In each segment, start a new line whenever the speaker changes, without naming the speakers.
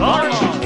Karma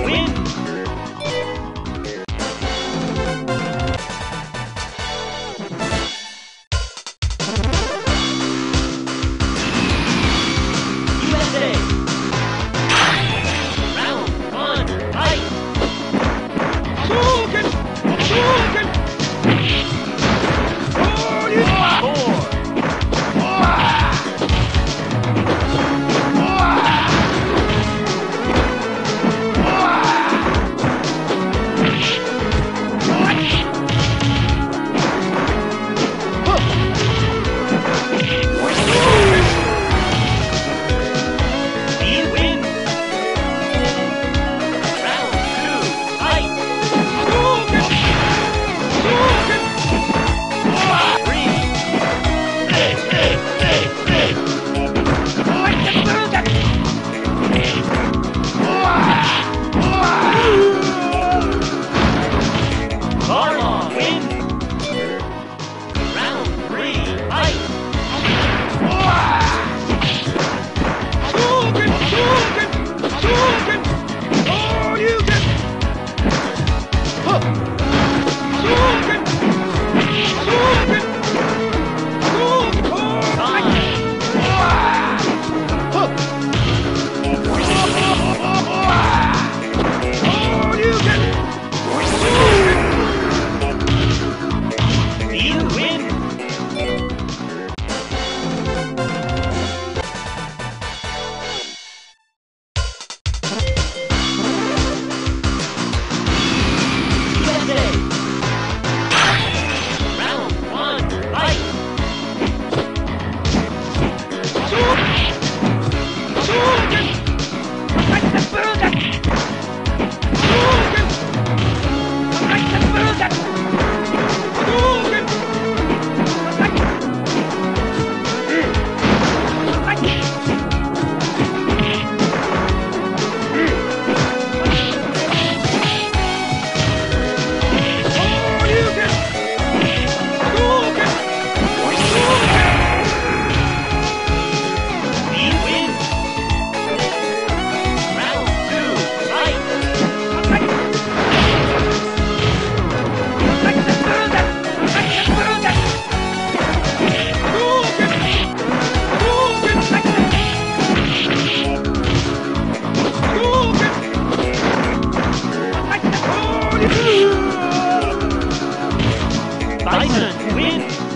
Bison